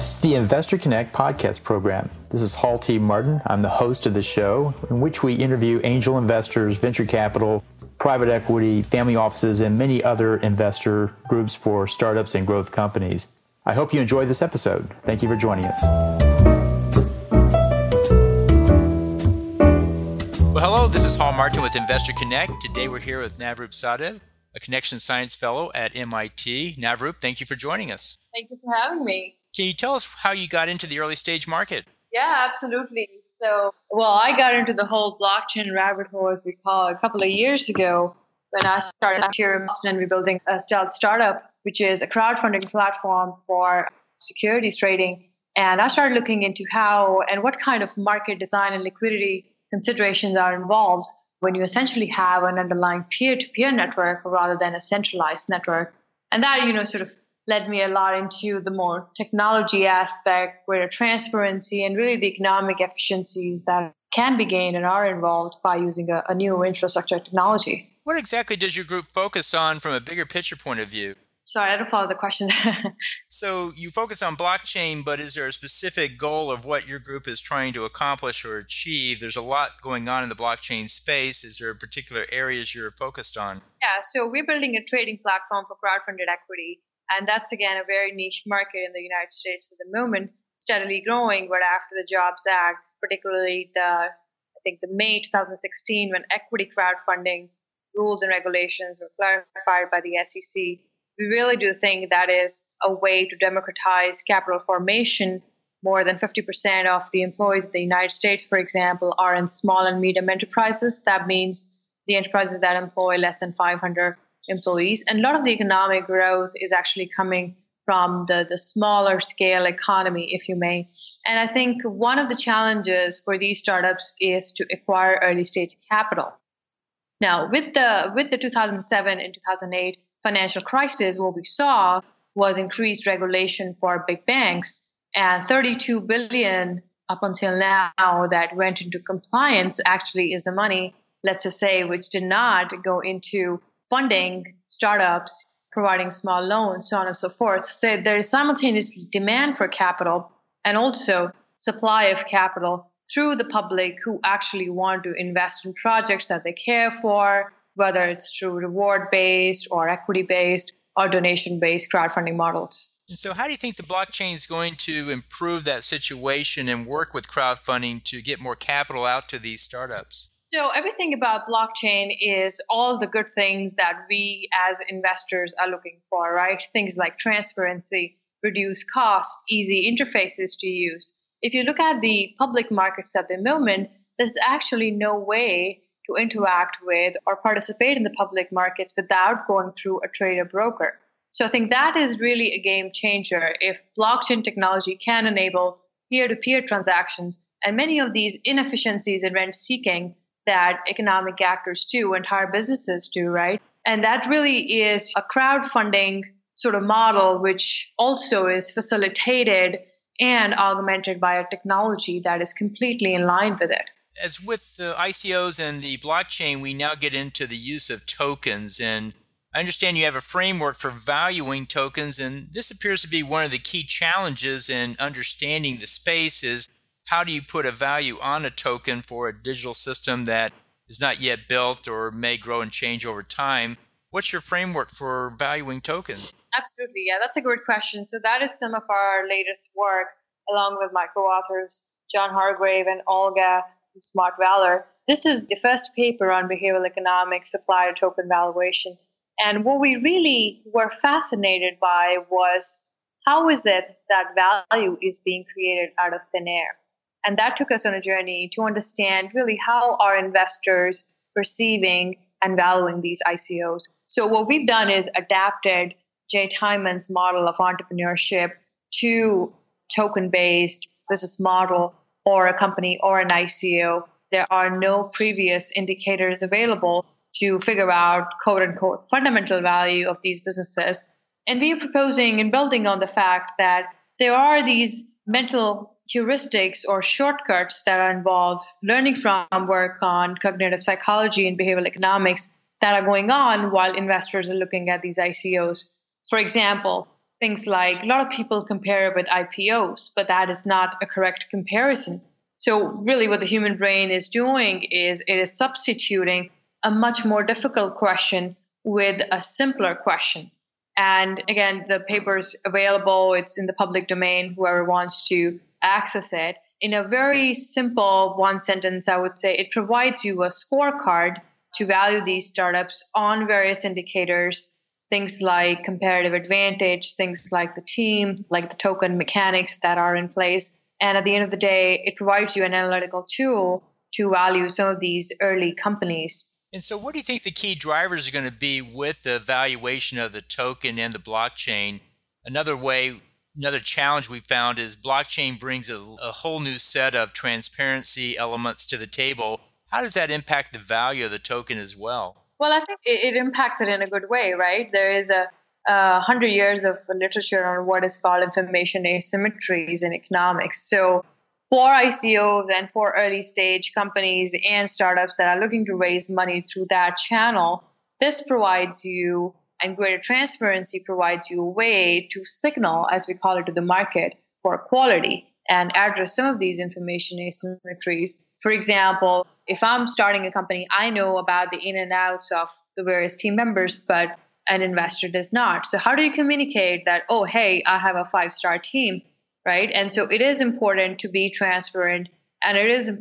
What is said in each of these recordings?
This is the Investor Connect podcast program. This is Hall T. Martin. I'm the host of the show, in which we interview angel investors, venture capital, private equity, family offices, and many other investor groups for startups and growth companies. I hope you enjoy this episode. Thank you for joining us. Well, hello, this is Hall Martin with Investor Connect. Today we're here with Navroop Sahdev, a Connection Science Fellow at MIT. Navroop, thank you for joining us. Thank you for having me. Can you tell us how you got into the early stage market? Yeah, absolutely. So, well, I got into the whole blockchain rabbit hole, as we call it, a couple of years ago when I started here in Boston and we're building a stealth startup, which is a crowdfunding platform for securities trading. And I started looking into how and what kind of market design and liquidity considerations are involved when you essentially have an underlying peer-to-peer network rather than a centralized network. And that, you know, sort of led me a lot into the more technology aspect, greater transparency, and really the economic efficiencies that can be gained and are involved by using a, a new infrastructure technology. What exactly does your group focus on from a bigger picture point of view? Sorry, I don't follow the question. so you focus on blockchain, but is there a specific goal of what your group is trying to accomplish or achieve? There's a lot going on in the blockchain space. Is there particular areas you're focused on? Yeah, so we're building a trading platform for crowdfunded equity. And that's again a very niche market in the United States at the moment, steadily growing. But after the Jobs Act, particularly the I think the May 2016 when equity crowdfunding rules and regulations were clarified by the SEC, we really do think that is a way to democratize capital formation. More than 50% of the employees in the United States, for example, are in small and medium enterprises. That means the enterprises that employ less than 500 employees. And a lot of the economic growth is actually coming from the, the smaller scale economy, if you may. And I think one of the challenges for these startups is to acquire early stage capital. Now, with the with the 2007 and 2008 financial crisis, what we saw was increased regulation for big banks, and 32 billion up until now that went into compliance actually is the money, let's just say, which did not go into funding startups, providing small loans, so on and so forth. So there is simultaneously demand for capital and also supply of capital through the public who actually want to invest in projects that they care for, whether it's through reward based or equity based or donation based crowdfunding models. So, how do you think the blockchain is going to improve that situation and work with crowdfunding to get more capital out to these startups? So, everything about blockchain is all the good things that we as investors are looking for, right? Things like transparency, reduced cost, easy interfaces to use. If you look at the public markets at the moment, there's actually no way to interact with or participate in the public markets without going through a trader broker. So I think that is really a game changer if blockchain technology can enable peer to peer transactions and many of these inefficiencies in rent seeking that economic actors do, entire businesses do, right? And that really is a crowdfunding sort of model, which also is facilitated and augmented by a technology that is completely in line with it. As with the ICOs and the blockchain, we now get into the use of tokens. And I understand you have a framework for valuing tokens, and this appears to be one of the key challenges in understanding the space is how do you put a value on a token for a digital system that is not yet built or may grow and change over time? What's your framework for valuing tokens? Absolutely. Yeah, that's a good question. So, that is some of our latest work, along with my co authors, John Hargrave and Olga from Smart Valor. This is the first paper on behavioral economics applied to token valuation. And what we really were fascinated by was how is it that value is being created out of thin air? And that took us on a journey to understand really how are investors perceiving and valuing these ICOs. So what we've done is adapted Jay Timmons' model of entrepreneurship to token-based business model or a company or an ICO. There are no previous indicators available to figure out quote unquote fundamental value of these businesses. And we are proposing and building on the fact that there are these mental heuristics or shortcuts that are involved learning from work on cognitive psychology and behavioral economics that are going on while investors are looking at these ICOs. For example, things like a lot of people compare it with IPOs, but that is not a correct comparison. So, really, what the human brain is doing is it is substituting a much more difficult question with a simpler question. And again, the paper is available, it's in the public domain, whoever wants to access it. In a very simple one sentence, I would say it provides you a scorecard to value these startups on various indicators, things like comparative advantage, things like the team, like the token mechanics that are in place. And at the end of the day, it provides you an analytical tool to value some of these early companies. And so, what do you think the key drivers are going to be with the valuation of the token and the blockchain? Another way, another challenge we found is blockchain brings a, a, whole new set of transparency elements to the table. How does that impact the value of the token as well? Well, I think it, it impacts it in a good way, right? There is a, a hundred years of literature on what is called information asymmetries in economics. So for ICOs and for early stage companies and startups that are looking to raise money through that channel, this provides you and greater transparency provides you a way to signal, as we call it, to the market for quality and address some of these information asymmetries. For example, if I'm starting a company, I know about the in and outs of the various team members, but an investor does not. So, how do you communicate that, oh, hey, I have a five star team? right? And so it is important to be transparent and it is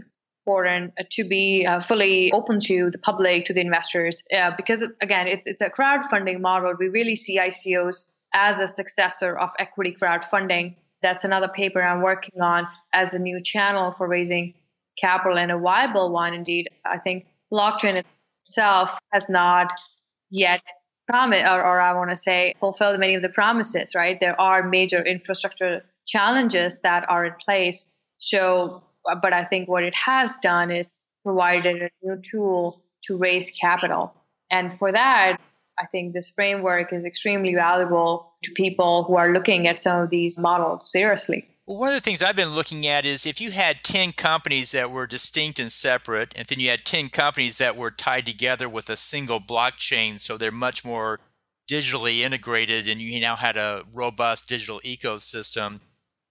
important to be uh, fully open to the public, to the investors, uh, because again, it's it's a crowdfunding model. We really see ICOs as a successor of equity crowdfunding. That's another paper I'm working on as a new channel for raising capital and a viable one. Indeed, I think blockchain itself has not yet promised, or, or I want to say, fulfilled many of the promises. Right, there are major infrastructure challenges that are in place. So, but I think what it has done is provided a new tool to raise capital. And for that, I think this framework is extremely valuable to people who are looking at some of these models seriously. One of the things I've been looking at is if you had 10 companies that were distinct and separate, and then you had 10 companies that were tied together with a single blockchain, so they're much more digitally integrated, and you now had a robust digital ecosystem,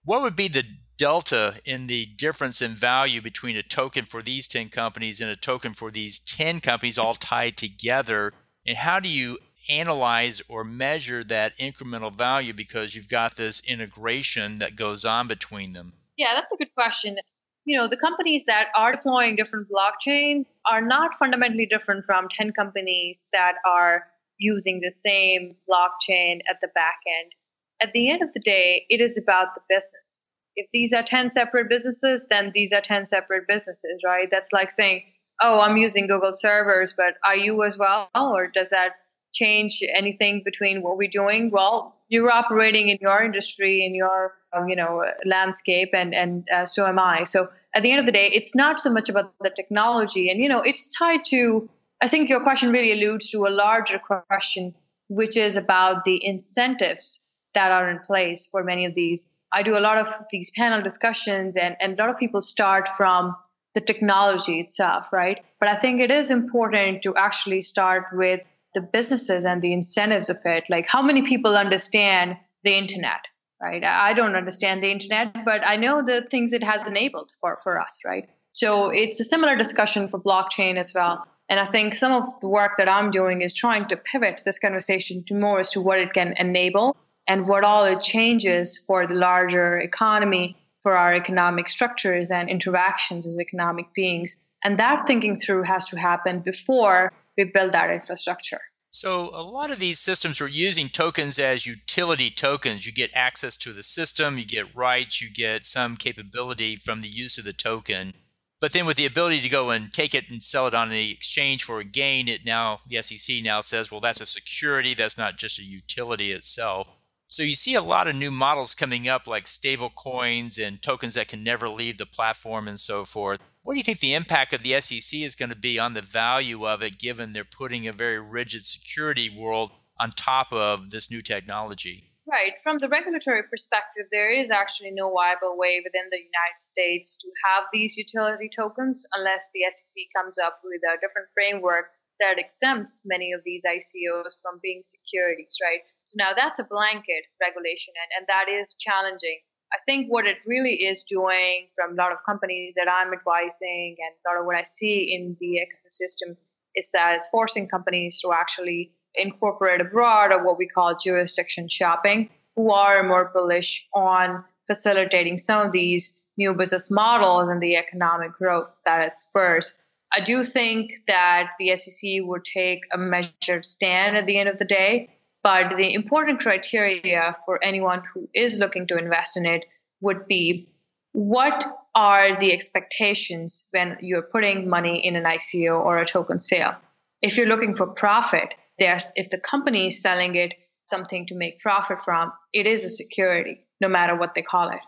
what would be the delta in the difference in value between a token for these 10 companies and a token for these 10 companies all tied together? And how do you analyze or measure that incremental value because you've got this integration that goes on between them? Yeah, that's a good question. You know, the companies that are deploying different blockchains are not fundamentally different from 10 companies that are using the same blockchain at the back end at the end of the day, it is about the business. If these are 10 separate businesses, then these are 10 separate businesses, right? That's like saying, oh, I'm using Google servers, but are you as well? Or does that change anything between what we're doing? Well, you're operating in your industry, in your um, you know landscape, and and uh, so am I. So at the end of the day, it's not so much about the technology, and you know, it's tied to. I think your question really alludes to a larger question, which is about the incentives that are in place for many of these. I do a lot of these panel discussions, and, and a lot of people start from the technology itself, right? But I think it is important to actually start with the businesses and the incentives of it. Like, how many people understand the internet, right? I don't understand the internet, but I know the things it has enabled for, for us, right? So it's a similar discussion for blockchain as well. And I think some of the work that I'm doing is trying to pivot this conversation to more as to what it can enable and what all it changes for the larger economy, for our economic structures and interactions as economic beings. And that thinking through has to happen before we build that infrastructure. So, a lot of these systems are using tokens as utility tokens. You get access to the system, you get rights, you get some capability from the use of the token. But then, with the ability to go and take it and sell it on the exchange for a gain, it now, the SEC now says, well, that's a security, that's not just a utility itself. So you see a lot of new models coming up like stable coins and tokens that can never leave the platform and so forth. What do you think the impact of the SEC is going to be on the value of it given they're putting a very rigid security world on top of this new technology? Right. From the regulatory perspective, there is actually no viable way within the United States to have these utility tokens unless the SEC comes up with a different framework that exempts many of these ICOs from being securities, right? Now, that's a blanket regulation, and, and that is challenging. I think what it really is doing from a lot of companies that I'm advising and a lot of what I see in the ecosystem is that it's forcing companies to actually incorporate abroad or what we call jurisdiction shopping, who are more bullish on facilitating some of these new business models and the economic growth that it spurs. I do think that the SEC would take a measured stand at the end of the day, but the important criteria for anyone who is looking to invest in it would be what are the expectations when you're putting money in an ICO or a token sale? If you're looking for profit, there's if the company is selling it something to make profit from, it is a security, no matter what they call it.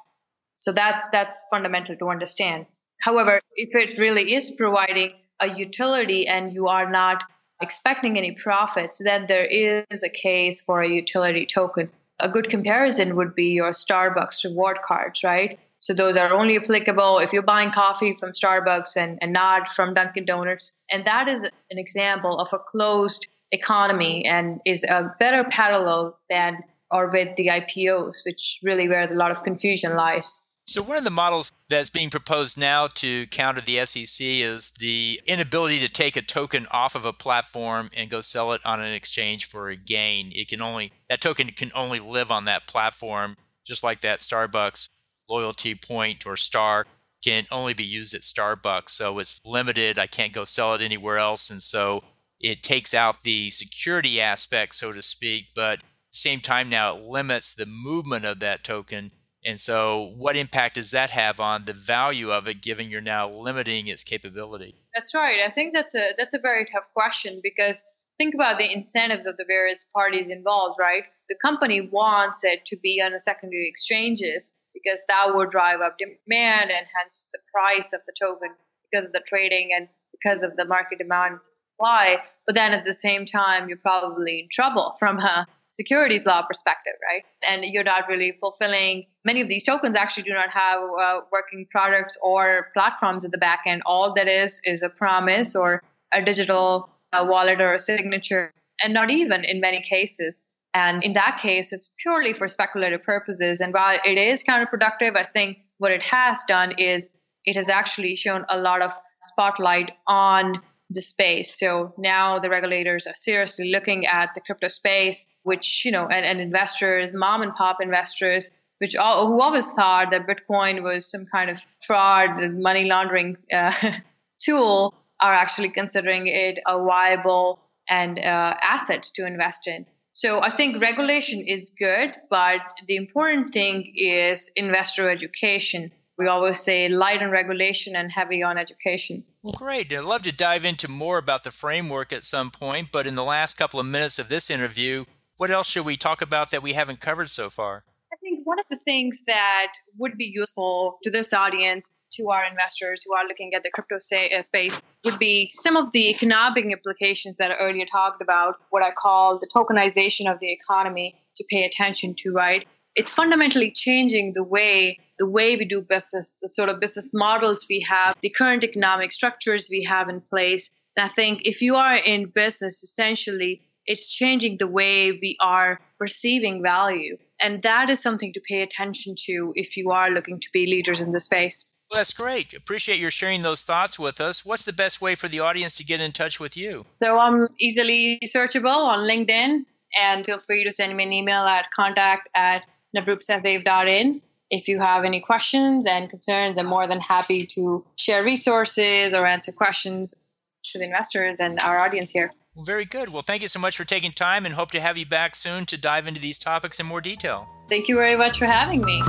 So that's that's fundamental to understand. However, if it really is providing a utility and you are not expecting any profits, then there is a case for a utility token. A good comparison would be your Starbucks reward cards, right? So those are only applicable if you're buying coffee from Starbucks and, and not from Dunkin' Donuts. And that is an example of a closed economy and is a better parallel than or with the IPOs, which really where a lot of confusion lies. So, one of the models that's being proposed now to counter the SEC is the inability to take a token off of a platform and go sell it on an exchange for a gain. It can only that token can only live on that platform, just like that Starbucks loyalty point or star can only be used at Starbucks. So it's limited. I can't go sell it anywhere else, and so it takes out the security aspect, so to speak. But same time, now it limits the movement of that token and so, what impact does that have on the value of it, given you're now limiting its capability? That's right. I think that's a that's a very tough question because think about the incentives of the various parties involved, right? The company wants it to be on the secondary exchanges because that would drive up demand and hence the price of the token because of the trading and because of the market demand and supply. But then at the same time, you're probably in trouble from a securities law perspective, right? And you're not really fulfilling. Many of these tokens actually do not have uh, working products or platforms at the back end. All that is is a promise or a digital uh, wallet or a signature, and not even in many cases. And in that case, it's purely for speculative purposes. And while it is counterproductive, I think what it has done is it has actually shown a lot of spotlight on the space. So now the regulators are seriously looking at the crypto space, which, you know, and, and investors, mom and pop investors, which all, who always thought that Bitcoin was some kind of fraud money laundering uh, tool, are actually considering it a viable and uh, asset to invest in. So I think regulation is good, but the important thing is investor education we always say light on regulation and heavy on education. Well, great. I'd love to dive into more about the framework at some point, but in the last couple of minutes of this interview, what else should we talk about that we haven't covered so far? I think one of the things that would be useful to this audience, to our investors who are looking at the crypto say, uh, space, would be some of the economic implications that I earlier talked about, what I call the tokenization of the economy to pay attention to, right? It's fundamentally changing the way the way we do business, the sort of business models we have, the current economic structures we have in place. And I think if you are in business, essentially, it's changing the way we are perceiving value. And that is something to pay attention to if you are looking to be leaders in the space. Well, that's great. Appreciate your sharing those thoughts with us. What's the best way for the audience to get in touch with you? So I'm easily searchable on LinkedIn and feel free to send me an email at contact at navroopsahdev.in if you have any questions and concerns, I'm more than happy to share resources or answer questions to the investors and our audience here. Well, very good. Well, thank you so much for taking time and hope to have you back soon to dive into these topics in more detail. Thank you very much for having me.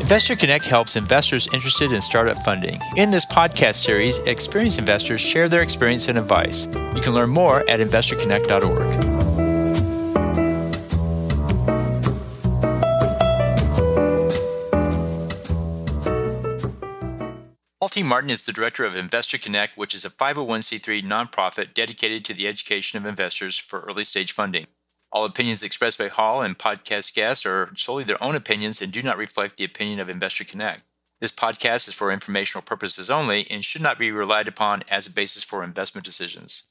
Investor Connect helps investors interested in startup funding. In this podcast series, experienced investors share their experience and advice. You can learn more at investorconnect.org. Martin is the director of Investor Connect, which is a 501c3 nonprofit dedicated to the education of investors for early stage funding. All opinions expressed by Hall and podcast guests are solely their own opinions and do not reflect the opinion of Investor Connect. This podcast is for informational purposes only and should not be relied upon as a basis for investment decisions.